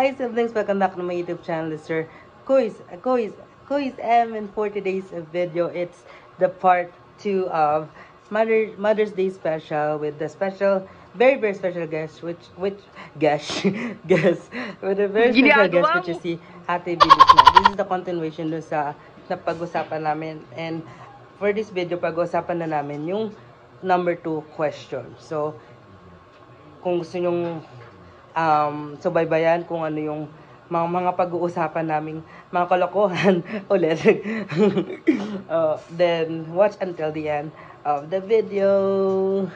Hi siblings, welcome back to my YouTube channel, Sir Quiz, Quiz, Quiz M in 40 days of video. It's the part 2 of Mother, Mother's Day special with the special, very very special guest, which, which, guest, guest, with a very special guest, which is si Ate Bilis na. This is the continuation dun sa napag-usapan namin. And for this video, pag-usapan na namin yung number 2 question. So, kung gusto nyong um, subaybayan kung ano yung mga, mga pag-uusapan naming mga kalokohan ulit. uh, then, watch until the end of the video.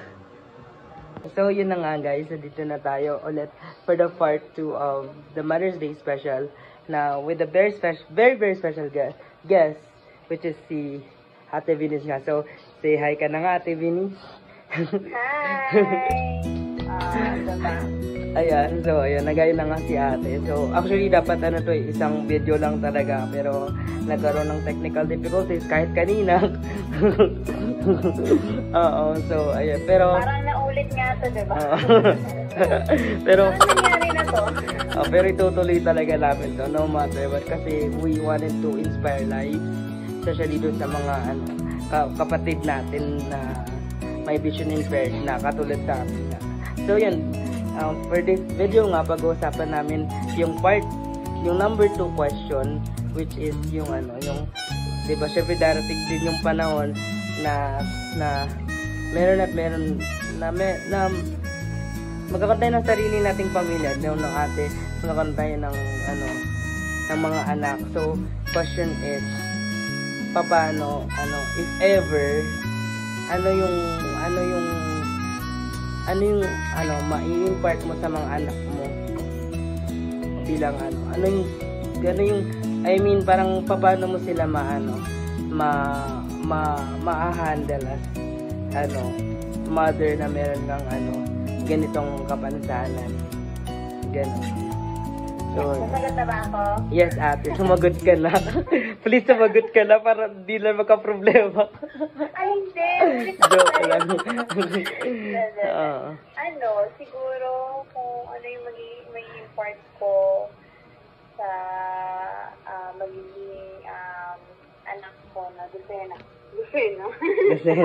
So, yun na nga guys. Dito na tayo ulit for the part 2 of the Mother's Day special. Now, with a very special, very, very special guest, guest which is si Ate Vinis nga. So, say hi ka na nga, Ate Vinis. Hi! Diba? Ayan, so ayan, nagaya na nga si ate. So, actually, dapat ano to, eh, isang video lang talaga. Pero, nagkaroon ng technical difficulties kahit kanina. Oo, so, ayan. Pero, Parang naulit nga to, diba? pero, Ano nangyari na to? oh, pero itutuloy talaga namin to, no matter what. Kasi, we wanted to inspire lives. Especially dun sa mga, ano, ka- kapatid natin na may vision impaired na katulad sa amin. So, yan. Um, for this video nga, pag-uusapan namin yung part, yung number 2 question, which is yung ano, yung, di ba, syempre darating din yung panahon na, na, meron at meron, na, me, na, magkakaroon tayo ng sarili nating pamilya, yung ng ate, magkakaroon tayo ng, ano, ng mga anak. So, question is, paano, ano, if ever, ano yung, ano yung, ano yung, ano, mai-impart mo sa mga anak mo bilang ano, ano yung, ano yung, I mean, parang paano mo sila maano, ma, ma, ma-handle as, ano, mother na meron kang, ano, ganitong kapansanan. Ganon. So, Nasagot na ba ako? yes ate, sumagot ka na. Please sumagot ka na para di lang magka-problema. Ay, hindi. Joke lang. Oo. ano, siguro kung ano yung magiging, magiging part ko sa ah, magiging um, anak ko na Lucena. Lucena.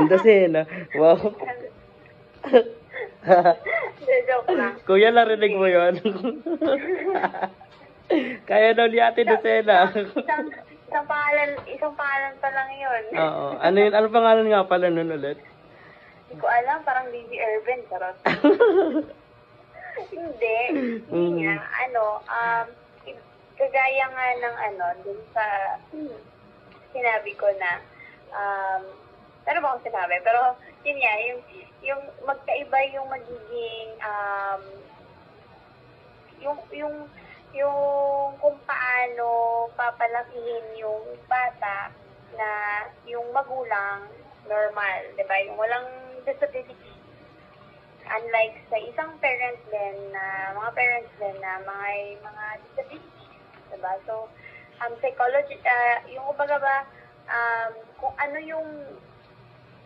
Kasi, no? Wow. Joke lang. Kuya, narinig mo yun? Kaya daw ni Ate Lucena. Isang, isang pangalan, isang pangalan pa lang yun. Oo. Ano yun? Ano pangalan nga pala nun ulit? Hindi ko alam, parang Lizzy Irvin, charot. Hindi. Hindi nga. Ano, um, kagaya nga ng ano, dun sa hmm, sinabi ko na, um, ano ba akong sinabi? Pero, yun nga, yung, yung magkaiba yung magiging, um, yung, yung, yung kung paano papalakihin yung bata na yung magulang normal, di ba? Yung walang disability. Unlike sa isang parent din na, mga parents din na mga, mga disability. Di ba? So, um, psychology, uh, yung kumbaga ba, um, kung ano yung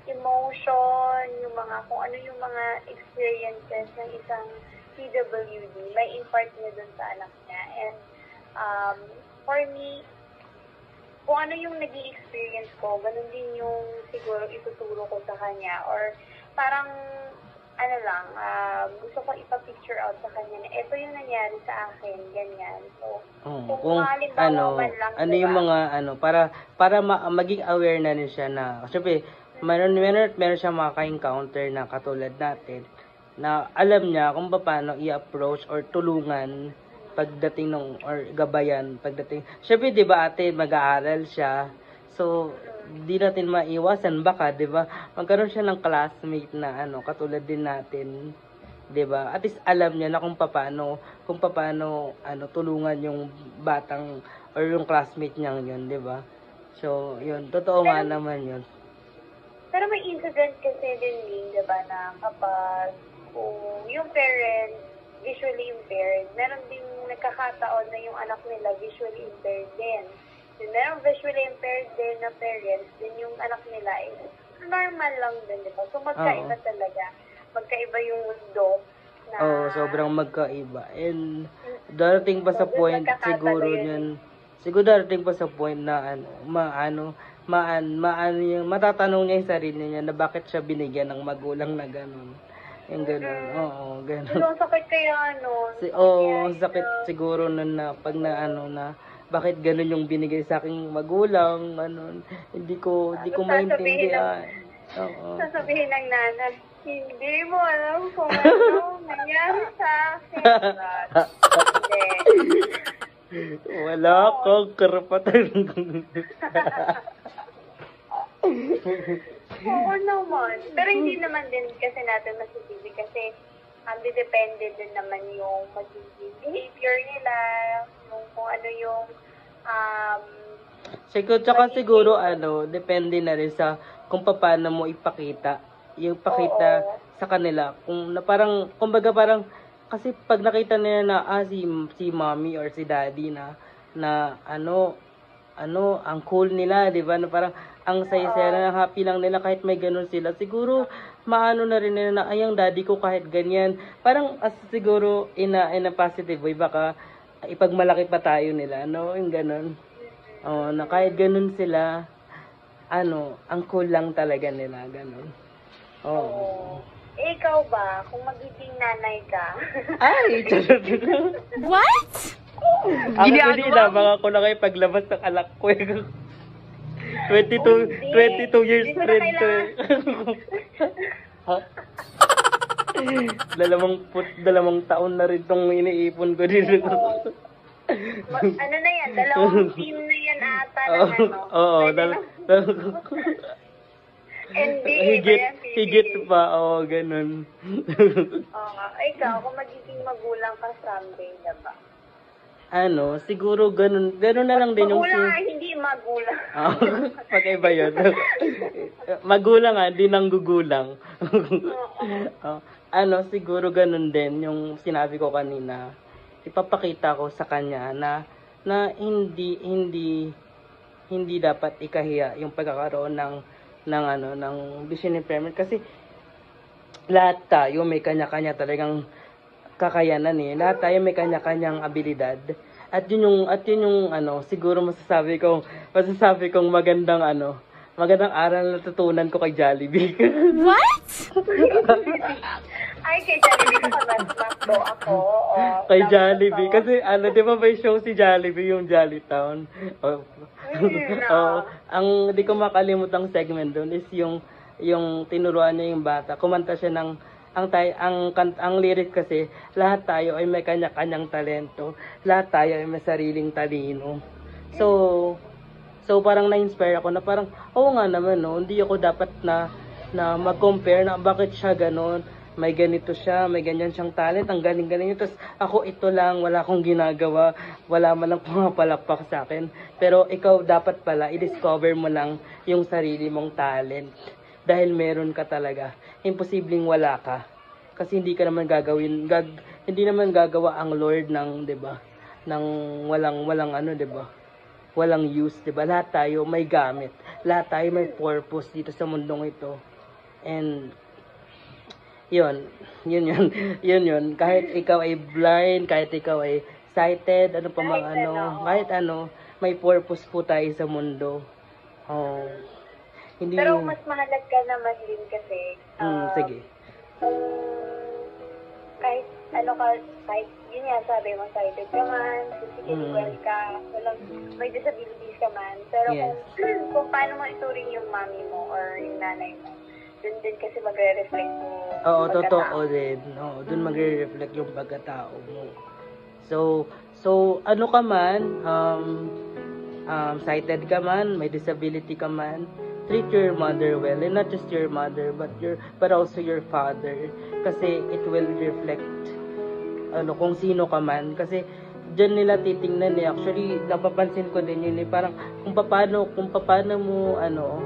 emotion, yung mga, kung ano yung mga experiences ng isang PWD, may impart niya dun sa anak niya. And, um, for me, kung ano yung nag experience ko, ganun din yung siguro ituturo ko sa kanya. Or parang, ano lang, um, gusto ko ipapicture out sa kanya na ito yung nangyari sa akin, ganyan. So, Oo. kung, Kung ano, lang, ano diba? yung mga ano para para ma- maging aware na rin siya na syempre meron meron meron siyang maka-encounter na katulad natin na alam niya kung paano i-approach or tulungan pagdating ng or gabayan pagdating syempre 'di ba ate mag-aaral siya so di natin maiwasan baka 'di ba magkaroon siya ng classmate na ano katulad din natin 'di ba? At least alam niya na kung paano kung paano ano tulungan yung batang or yung classmate niya yun, 'di ba? So, yun, totoo nga naman yun. Pero may incident kasi din din, di ba, na kapag kung yung parents visually impaired, meron ding nagkakataon na yung anak nila visually impaired din. Then, meron visually impaired din na parents, din yung anak nila is normal lang din, di ba? So, magkaiba talaga. Magkaiba yung mundo na Oo, sobrang magkaiba. And Darating pa sa point siguro yun. Siguro darating pa sa point na ano, maano, maan, maan yung matatanong niya yung sarili niya na bakit siya binigyan ng magulang na ganun. Yung ganun. Oo, ganun. Ano, sakit kaya nun. Si, oh, Kaya, sakit siguro nun na pag na ano na bakit ganun yung binigay sa aking magulang, ano, hindi ko, hindi ko maintindihan. Oo. Sasabihin ng nanay, hindi mo alam kung ano nangyari sa akin. Wala kang karapatan. Oo naman. Pero hindi naman din kasi natin masisisi kasi um, depende din naman yung magiging behavior nila, yung kung ano yung um, Siguro, tsaka siguro, ano, depende na rin sa kung paano mo ipakita. Yung pakita Oo. sa kanila. Kung na parang, kumbaga parang, kasi pag nakita nila na, ah, si, si mommy or si daddy na, na, ano, ano, ang cool nila, di ba? Na parang, ang saya-saya na happy lang nila kahit may ganun sila. Siguro, maano na rin nila na, ay, ang daddy ko kahit ganyan. Parang, as siguro, in a, in a positive way, baka, ipagmalaki pa tayo nila, no? Yung ganun. Oh, na kahit ganun sila, ano, ang cool lang talaga nila, ganun. Oo. oh, eh, ikaw ba, kung magiging nanay ka, Ay, Ako hindi na, baka ko na kayo paglabas ng alak ko. eh. 22, 22 years Hindi na to. eh. Ha? dalawang put, dalawang taon na rin tong iniipon ko dito. ma- ano na yan, dalawang team na yan ata ng Oo, ano. oo, Pwede dal- na- NBA ba higit, yan? PBA? higit pa, oo, ganun. Oo nga. Ikaw, kung magiging magulang ka someday, diba? Ano, siguro ganun, ganun na lang din yung... Magulang si- hindi magulang. Ah, Pag-iba yun. Magulang nga, di nang gugulang. Ah, ano, siguro ganun din yung sinabi ko kanina. Ipapakita ko sa kanya na na hindi hindi hindi dapat ikahiya yung pagkakaroon ng ng ano ng vision impairment kasi lahat tayo may kanya-kanya talagang kakayanan eh. Lahat tayo may kanya-kanyang abilidad. At yun yung at yun yung ano, siguro masasabi kong masasabi kong magandang ano, magandang aral na natutunan ko kay Jollibee. What? Ay, kay Jollibee ko mas do ako. O, kay Jollibee ito. kasi ano, 'di ba may show si Jollibee yung Jollytown. Oh. Mm, oh, ang di ko makalimutang segment doon is yung yung tinuruan niya yung bata. Kumanta siya ng ang tay ang kan, ang lyric kasi lahat tayo ay may kanya-kanyang talento. Lahat tayo ay may sariling talino. So so parang na-inspire ako na parang oo nga naman no, hindi ako dapat na na mag-compare na bakit siya ganon. May ganito siya, may ganyan siyang talent, ang galing-galing niya. Tapos ako ito lang, wala akong ginagawa, wala man lang pumapalakpak sa akin. Pero ikaw dapat pala, i-discover mo lang yung sarili mong talent. Dahil meron ka talaga. Imposibleng wala ka. Kasi hindi ka naman gagawin, gag, hindi naman gagawa ang Lord ng, 'di ba? Ng walang walang ano, 'di ba? Walang use, 'di ba? Lahat tayo may gamit. Lahat tayo may purpose dito sa mundong ito. And yun, yun yun, yun yun. Kahit ikaw ay blind, kahit ikaw ay sighted, ano pa ano, ano. kahit ano, may purpose po tayo sa mundo. Oh. Hindi Pero yung- mas mahalaga naman din kasi, Mm, um, sige. kung kahit ano ka, kahit yun yan, sabi mo, sighted ka man, physically Mm. well ka, walang, may disabilities ka man, pero Yes. kung, kung paano mo ituring yung mami mo or yung nanay mo, dun din kasi magre-reflect yung Oo, totoo din. Oo, dun magre-reflect yung pagkatao mo. So, so ano ka man, um, um, sighted ka man, may disability ka man, treat your mother well, and not just your mother, but your, but also your father, kasi it will reflect, ano, kung sino ka man, kasi diyan nila titingnan eh. Actually, napapansin ko din yun eh. Parang kung paano, kung paano mo, ano,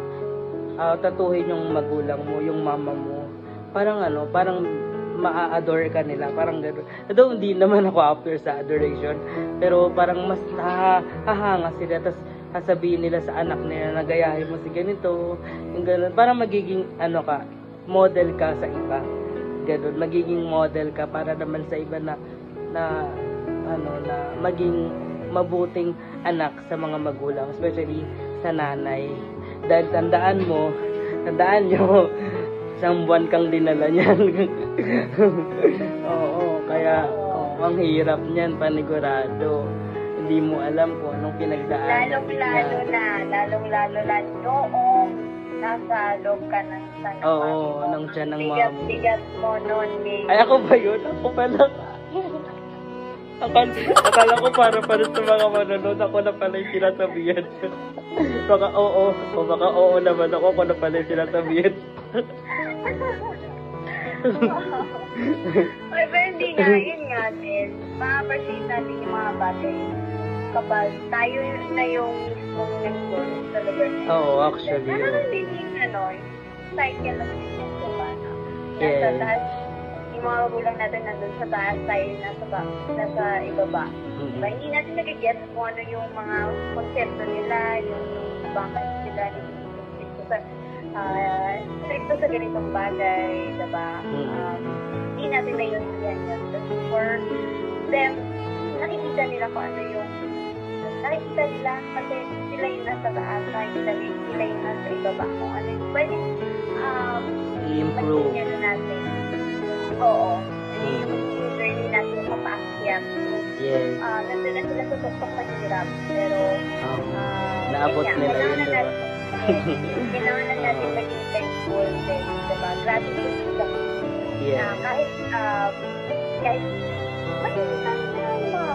ah tatuhin yung magulang mo, yung mama mo. Parang ano, parang maa-adore ka nila. Parang gano'n. Though hindi naman ako after sa adoration. Pero parang mas nahahanga sila. Tapos sasabihin nila sa anak nila na gayahin mo si ganito. Yung gano'n. Parang magiging ano ka, model ka sa iba. Gano'n. Magiging model ka para naman sa iba na na ano na maging mabuting anak sa mga magulang, especially sa nanay. Dahil tandaan mo, tandaan nyo, isang buwan kang dinala niyan. Oo, kaya oh, ang hirap niyan, panigurado. Hindi mo alam kung anong pinagdaanan Lalong-lalo na, lalong-lalo na noong nasa loob ka ng sana. Oo, ng tiyan ng mama mo. Bigat-bigat mo noon, May. Ay, ako ba yun? Ako pala. Akala, akala ko para para sa mga manonood, ako na pala yung sinasabihan. baka oo, o baka oo naman ako, ako na pala yung sinasabihan. Ay, pero hindi nga, yun nga din. Ma-appreciate natin yung mga bagay kapag tayo na yung mismong nag-goal sa lugar. Oo, actually. Ano din yung ano, cycle ng business ko ba na nasa Yes. taas, yung mga magulang natin nandun sa taas, tayo nasa, ba, nasa ibaba. Mm. Diba? Hindi natin nagigets kung ano yung mga konsepto nila, yung bakit sila stricto sa uh, stricto sa ganitong bagay, diba? Mm. Um, hindi natin naiintindihan yun. But for them, nakikita nila kung ano yung nakikita nila kasi sila yung nasa taas, nakikita nila sila yung nasa ibaba kung ano yung pwede um, I-improve. maging natin. Oo. Ano yung journey natin mapaakyat. Yes. Ah, nandun na sila sa tuktok ng hirap. Pero, Um, ah, Naabot yun nila yun, diba? Kailangan na natin maging thankful din, diba? Gratitude sa yes. na kahit, um, kahit, na mga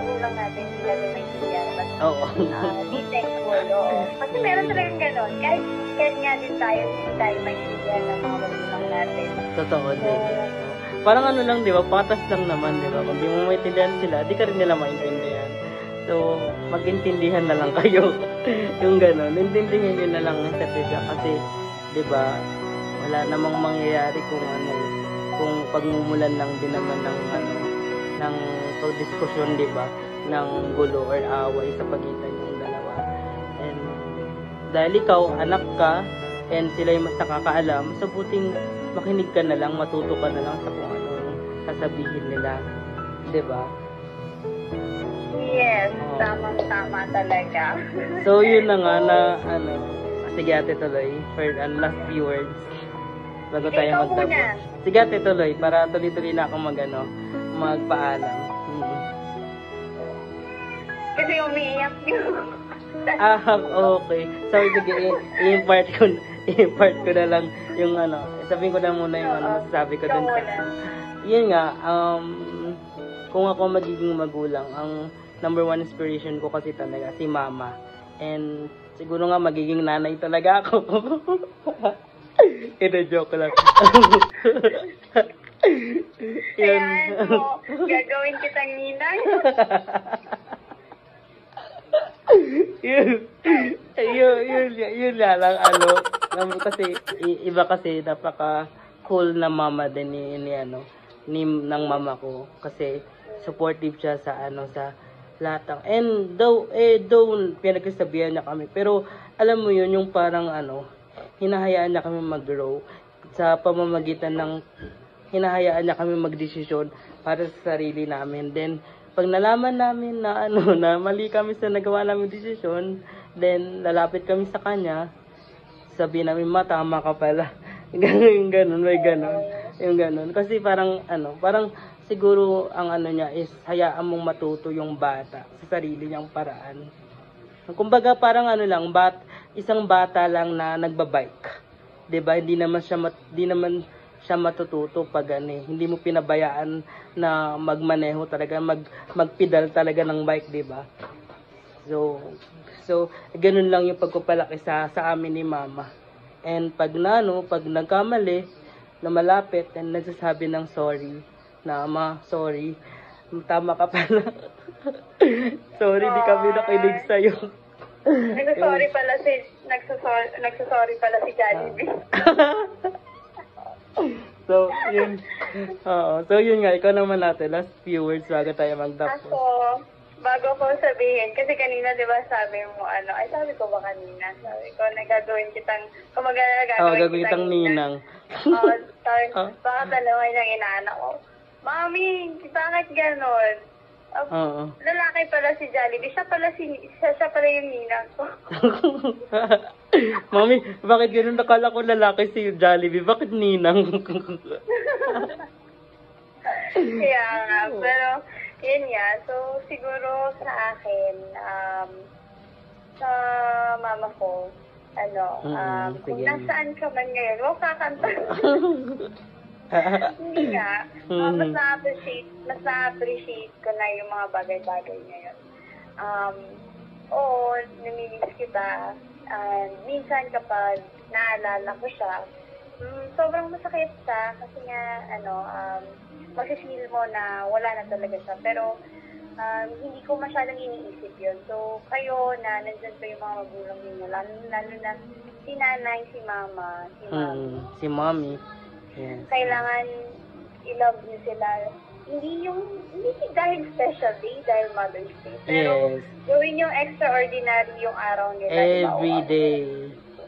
magulang natin, hindi natin maintindihan. But, Oo. ah, be thankful, oo. Kasi meron talagang ganon. Kahit, kahit nga din tayo, hindi tayo maintindihan ng mga magulang natin. Totoo So, din. Parang ano lang, di ba? Patas lang naman, di ba? Kung di mo maintindihan sila, di ka rin nila maintindihan. So, magintindihan na lang kayo. yung gano'n. Intindihin nyo na lang ang isa't isa. Kasi, di ba, wala namang mangyayari kung ano, kung pagmumulan lang din naman ng ano, ng so, diskusyon, di ba? ng gulo or away sa pagitan ng dalawa. And dahil ikaw, anak ka, and sila yung mas nakakaalam, so buting makinig ka na lang, matuto ka na lang sa kung anong sasabihin nila. 'Di ba? yes, Oo. tamang-tama talaga. So, yun na nga na, ano, sige ate tuloy, for and last few words, bago tayo magtapos. Sige ate tuloy, para tuloy-tuloy na akong mag, ano, magpaalam. Mm. Kasi umiiyak yun. Ah, okay. So, sige, i-impart ko, i-impart ko na lang yung ano, sabihin ko na muna yung ano, masasabi ko dun yun nga, um, kung ako magiging magulang, ang number one inspiration ko kasi talaga si mama. And siguro nga magiging nanay talaga ako. Ina joke lang. yun. Kaya mo, gagawin kitang ninang. yun, yun, yun, yun nga lang, ano, kasi, iba kasi, napaka cool na mama din ni, ni ano, ni, ng mama ko, kasi, supportive siya sa, ano, sa, lahat ng, and, though, eh, though, pinagsasabihan niya kami, pero, alam mo yun, yung parang, ano, hinahayaan niya kami mag-grow, sa pamamagitan ng, hinahayaan niya kami magdesisyon para sa sarili namin, then, pag nalaman namin na ano na mali kami sa nagawa namin desisyon, then lalapit kami sa kanya, sabi namin, ma, tama ka pala. Ganun, ganun, may ganun. Yung ganun. Kasi parang, ano, parang siguro ang ano niya is hayaan mong matuto yung bata sa sarili niyang paraan. Kumbaga parang ano lang, bat, isang bata lang na nagbabike. 'Di ba Hindi naman siya, mat, di naman siya matututo pag ano, eh. hindi mo pinabayaan na magmaneho talaga, mag, magpedal talaga ng bike, 'di ba So, so ganun lang yung pagpapalaki sa, sa amin ni mama. And pag na, ano, pag nagkamali, na malapit, and nagsasabi ng sorry, na ama, sorry, tama ka pala. sorry, di kami nakinig sa'yo. Nagsasorry pala si, nagsasorry, nagsasorry pala si Jollibee. so, yun. Oo. So, yun nga. Ikaw naman natin. Last few words bago tayo magtapos. Ako, bago ko sabihin, kasi kanina, di ba, sabi mo, ano, ay, sabi ko ba kanina? Sabi ko, nagagawin kitang, kumaga, Oo, gagawin gagawin kitang ninang. Oo, sabi, Ah. baka tanongin ng inaanak ko, Mami, bakit ganon? Ah, Oo. lalaki pala si Jollibee. Siya pala, si, siya, siya pala yung ninang ko. Mami, bakit ganun nakala ko lalaki si Jollibee? Bakit ninang? Kaya nga, pero yun nga. So, siguro sa akin, um, sa mama ko, ano, Mm, um, kung sige. nasaan ka man ngayon, huwag kakanta. Hindi nga. Uh, Mhm. mas na-appreciate, mas na-appreciate ko na yung mga bagay-bagay ngayon. Um, oo, namimiss kita. And minsan kapag naalala ko siya, mm, sobrang masakit siya kasi nga, ano, um, mag-feel mo na wala na talaga siya. Pero, um, hindi ko masyadong iniisip yun. So, kayo na nandyan pa yung mga magulang ninyo, lalo, lalo na si nanay, si mama, si mama, Mm, si Mommy. Yes. kailangan i-love niyo sila. Hindi yung, hindi dahil special day, dahil Mother's Day. Pero Yes. gawin yung extraordinary yung araw nila. Every diba? day.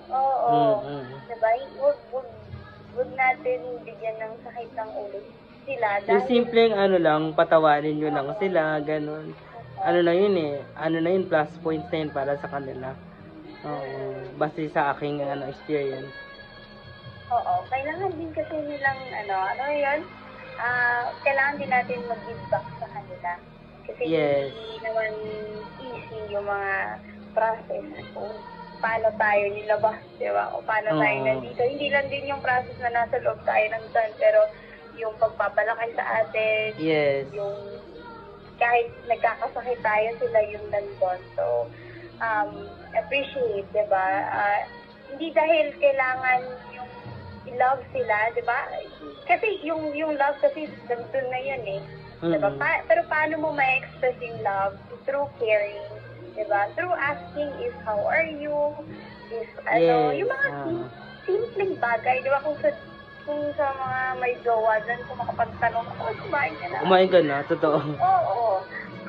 Oo. Mm-mm. Diba? Huwag, huwag, huwag natin bigyan ng sakit ng ulo sila. Yung Dahil, simpleng ano lang, patawanin nyo lang sila, ganun. Ano na yun eh, ano na yun, plus points na yun para sa kanila. Oo. Base sa aking ano, experience. oo, kailangan din kasi nilang, ano, ano yun? Ah, kailangan din natin mag-give back sa kanila. Kasi Yes. hindi naman easy yung mga process kung paano tayo nilabas, di ba? O paano tayo Oo. nandito. Hindi lang din yung process na nasa loob tayo ng sun, pero yung pagpapalaki sa atin, Yes. yung kahit nagkakasakit tayo, sila yung nandun. So, um, appreciate, di ba? Ah, hindi dahil kailangan i-love sila, di ba? Kasi yung yung love kasi nandun na yun eh. Di ba? Mm-mm. Pa- pero paano mo ma-express yung love? Through caring, di ba? Through asking is how are you? Is ano, Yes, yung mga ah. sim- simpleng bagay, di ba? Kung sa kung sa mga may jowa dyan, kung makapagtanong ako, "Ay, kumain ka na. Kumain ka na, totoo. Oo.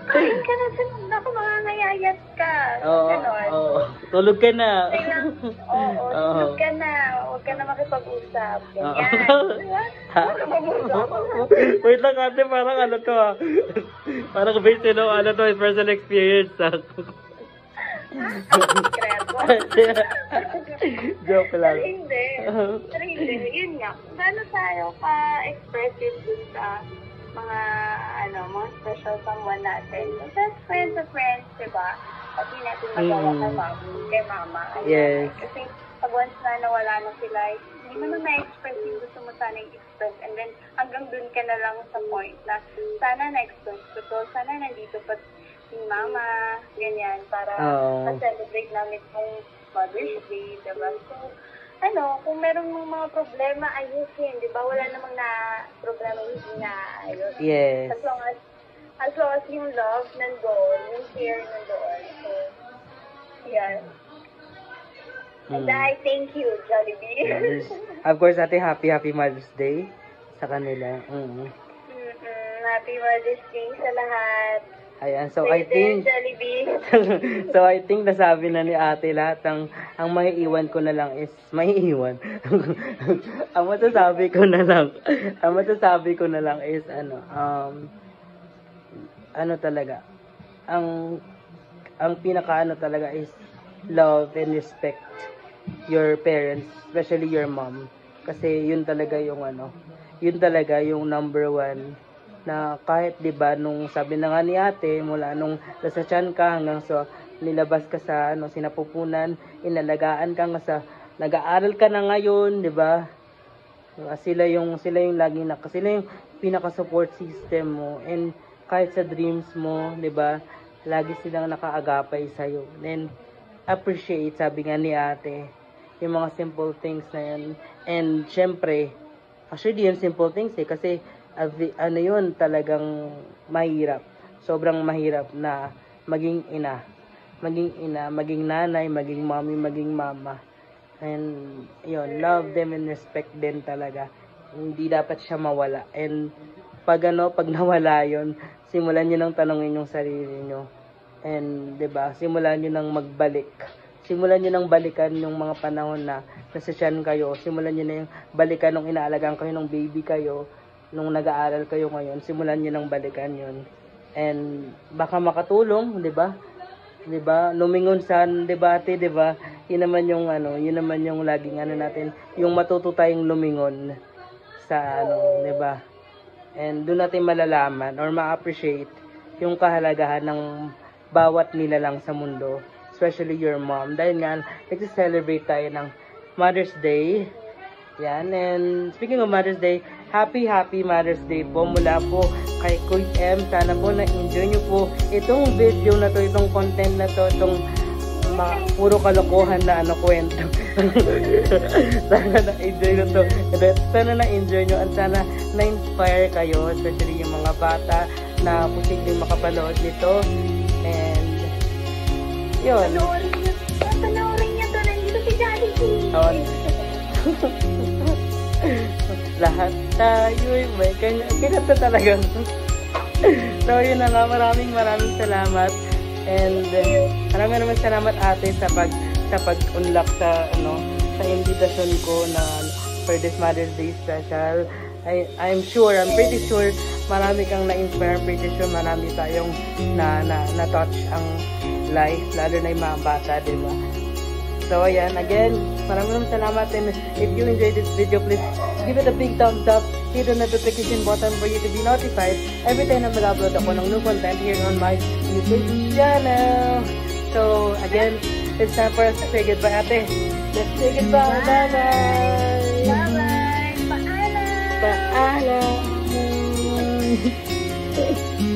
Kain ka na dyan. Naku, makangayayat ka. Oo, Ganon. oo. Tulog ka na. Kailang, oo, Oo. tulog ka na. Huwag ka na makipag-usap. Ganyan. Oo. Diba? Makipag-usap. Wait lang ate, parang ano to ah. Parang based on ano to, personal experience ah. Joke Pero lang. hindi. Pero hindi. Yun nga. Paano tayo ka-expressive dun sa mga, ano, mga special someone natin. Best friends of friends, diba? At hindi natin magawa Mm. kay mama. Kay mama. Ayan. Yes. Kasi pag once na nawala na sila, hindi mo na na-express yung gusto mo sana i-express. And then, hanggang dun ka na lang sa point na sana na-express ko to. Sana nandito pa si mama, ganyan, para Oo. ma-celebrate namin yung Mother's Day, diba? So, ano, kung meron mong mga problema, ayusin, di ba? Wala namang na problema hindi na ayos. Yes. As long as, as long as yung love nandoon, yung care nandoon. So, yan. And Mm. I thank you, Jollibee. Yes. Of course, ate, happy, happy Mother's Day sa kanila. Mm. Mm-mm. Happy Mother's Day sa lahat. Ayan, so I think, so I think nasabi na ni ate lahat ang, ang maiiwan ko na lang is, maiiwan. ang masasabi ko na lang, ang masasabi ko na lang is, ano, um, ano talaga, ang, ang pinaka ano talaga is, love and respect your parents, especially your mom. Kasi yun talaga yung ano, yun talaga yung number one na kahit 'di ba nung sabi na nga ni ate mula nung nasa tiyan ka hanggang sa nilabas ka sa ano sinapupunan inalagaan ka nga sa nag-aaral ka na ngayon 'di ba? Sila yung sila yung lagi na sila yung pinaka support system mo. And kahit sa dreams mo 'di ba lagi silang nakaagapay sa iyo then appreciate sabi nga ni ate yung mga simple things na yun. And syempre actually yun simple things eh kasi ano yun talagang mahirap. Sobrang mahirap na maging ina. Maging ina maging nanay maging mommy maging mama. And yun love them and respect them talaga. Hindi dapat siya mawala. And pag ano pag nawala yun simulan niyo nang tanongin yung sarili niyo and ba simulan niyo nang magbalik. Simulan niyo nang balikan yung mga panahon na nasa tiyan kayo. Simulan niyo na yung balikan nung inaalagaan kayo nung baby kayo nung nag-aaral kayo ngayon simulan niyo nang balikan yun And baka makatulong, 'di ba? 'Di ba? Lumingon sa debate, 'di ba? Yun naman yung ano, yun naman yung laging ano natin, yung matuto tayong lumingon sa ano, 'di ba? And doon natin malalaman or ma-appreciate yung kahalagahan ng bawat nilalang sa mundo, especially your mom. Dahil nga, nagsi-celebrate tayo ng Mother's Day. Yan, and speaking of Mother's Day, happy, happy Mother's Day po mula po kay Kuy M. Sana po na-enjoy nyo po itong video na to, itong content na to, itong ma- puro kalokohan na ano kwento. sana na-enjoy nyo to. Sana na-enjoy nyo at sana na-inspire kayo, especially yung mga bata na posibleng makapanood nito. And, yun. Panoorin niyo, panoorin niyo to, nandito si Jollibee. Lahat tayo'y may kanya. Kinata talaga. so, yun na nga. Maraming maraming salamat. And uh, maraming maraming salamat ate sa pag sa pag-unlock sa ano sa invitation ko na for this Mother's Day special. I, I'm sure, I'm pretty sure marami kang na-inspire, pretty sure marami tayong na, na, na-touch ang life, lalo na yung mga bata, di ba? So, ayan, again, maraming salamat and if you enjoyed this video, please give it a big thumbs up, hit the notification button for you to be notified every time na mag-upload ako ng new content here on my YouTube channel. So, again, it's time for us to say goodbye, ate. Let's say goodbye. Bye-bye. Bye-bye. Paalam. Paalam.